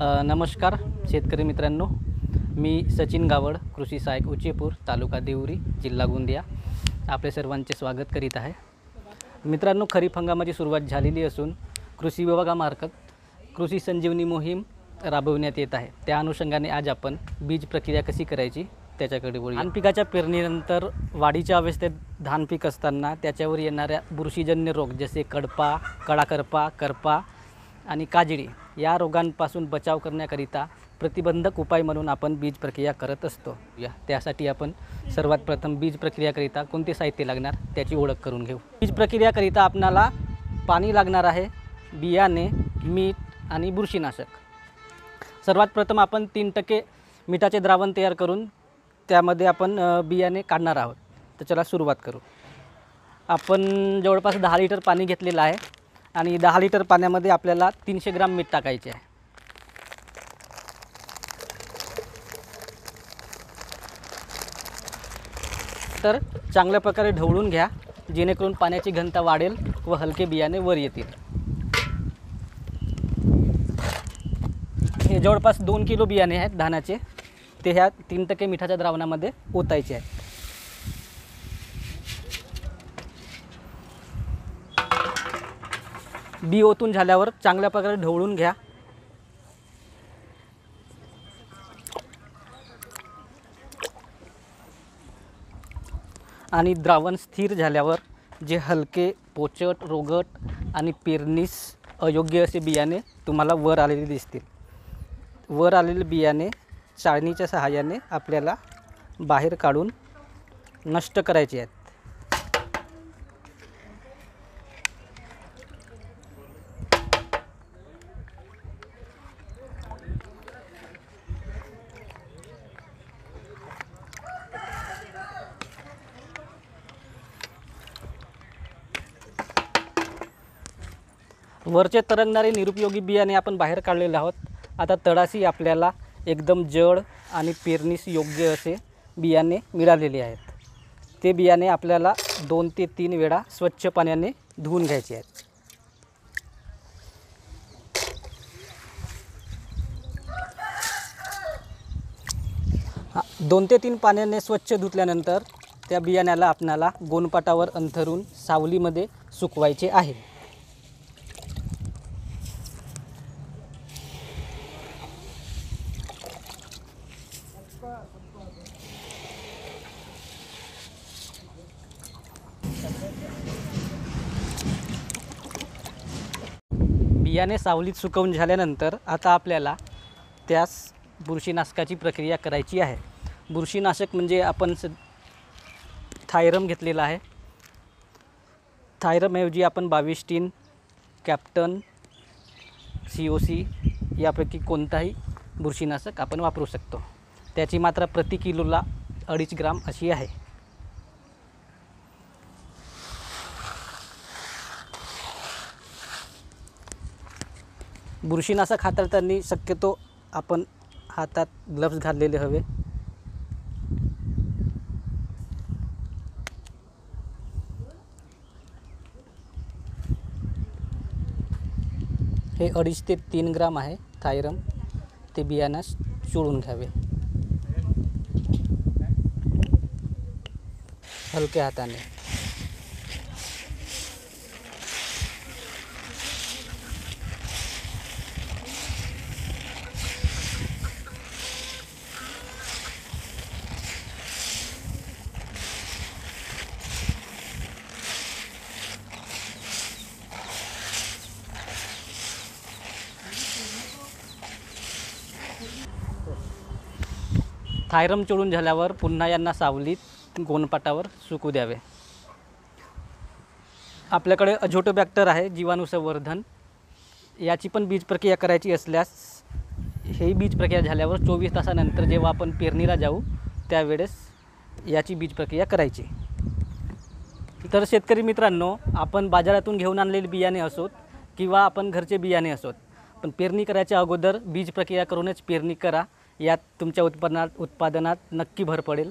नमस्कार शेतकरी मित्रांनो. मी सचिन गावड कृषी सहाय्यक उचेपूर तालुका देवरी जिल्हा गोंदिया. आपले सर्वांचे स्वागत करीत आहे. मित्रांनो खरीप हंगामाची सुरुवात झालेली असून कृषी विभागामार्फत कृषी संजीवनी मोहीम राबविण्यात येत आहे. त्या अनुषंगाने आज आपण बीज प्रक्रिया कशी करायची त्याच्याकडे बोलू धान पिकाच्या पेरणीनंतर वाढीच्या अवस्थेत धान पीक असताना त्याच्यावर येणाऱ्या बुरशीजन्य रोग जसे कडपा कडाकरपा करपा आणि काजळी या रोगांपासून बचाव करण्याकरिता प्रतिबंधक उपाय म्हणून आपण बीज प्रक्रिया करत असतो. या त्यासाठी आपण सर्वात प्रथम बीज प्रक्रियाकरिता कोणते साहित्य लागणार त्याची ओळख करून घेऊ. बीज प्रक्रियाकरिता आपणाला पाणी लागणार आहे बियाणे मीठ आणि बुरशीनाशक. सर्वात प्रथम आपण तीन टक्के मिठाचे द्रावण तयार करून त्यामध्ये आपण बियाणे काढणार आहोत. तर चला सुरुवात करू. आपण जवळपास दहा लिटर पाणी घेतलेलं आहे. आणि दहा लिटर पाण्यामध्ये आपल्याला तीनशे ग्राम मीठ टाकायचे आहे. तर चांगल्या प्रकारे ढवळून घ्या जेणेकरून पाण्याची घनता वाढेल व हलके बियाणे वर येतील. हे जवळपास दोन किलो बियाणे आहेत धानाचे. ते ह्या तीन टक्के मिठाच्या द्रावणामध्ये ओतायचे आहे बी ओतून झाल्यावर चांगल्या प्रकारे ढवळून घ्या. आणि द्रावण स्थिर झाल्यावर जे हलके पोचट रोगट आणि पेरणीस अयोग्य असे बियाणे तुम्हाला वर आलेले दिसतील. वर आलेले बियाणे चाळणीच्या सहाय्याने आपल्याला बाहेर काढून नष्ट करायचे आहेत. वरचे तरंगणारे निरुपयोगी बियाणे आपण बाहेर काढलेले आहोत. आता तळाशी आपल्याला एकदम जड आणि पेरणीस योग्य असे बियाणे मिळालेले आहेत. ते बियाणे आपल्याला दोन ते तीन वेळा स्वच्छ पाण्याने धुवून घ्यायचे आहेत. हा, दोन ते तीन पाण्याने स्वच्छ धुतल्यानंतर त्या बियाण्याला आपणाला गोनपाटावर अंथरून सावलीमध्ये सुकवायचे आहे. बियाणे सावलीत सुकवून झाल्यानंतर आता आपल्याला त्यास बुरशीनाशकाची प्रक्रिया करायची आहे. बुरशीनाशक म्हणजे आपण स थायरम घेतलेला आहे. थायरमऐवजी आपण बावीस टीन कॅप्टन सी ओ सी यापैकी कोणताही बुरशीनाशक आपण वापरू शकतो. त्याची मात्रा प्रति किलोला अडीच ग्राम अशी आहे. बुरशीनाशक हाताळताना शक्यतो आपण हातात ग्लव्स घातलेले हवे. हे अडीच ते तीन ग्राम आहे थायरम. ते बियाण्यास चोळून घ्यावे. हलक्या हाताने. थायरम चोळून झाल्यावर पुन्हा यांना सावलीत गोनपाटावर सुकू द्यावे. आपल्याकडे अझोटोबॅक्टर आहे जीवाणू संवर्धन याची पण बीज प्रक्रिया करायची असल्यास ही बीज प्रक्रिया झाल्यावर चोवीस तासानंतर जेव्हा आपण पेरणीला जाऊ त्यावेळेस याची बीज प्रक्रिया करायची. तर शेतकरी मित्रांनो आपण बाजारातून घेऊन आणलेले बियाणे असोत किंवा आपण घरचे बियाणे असोत पण पेरणी करायच्या अगोदर बीज प्रक्रिया करूनच पेरणी करा. यात तुमच्या उत्पन्नात उत्पादनात नक्की भर पडेल.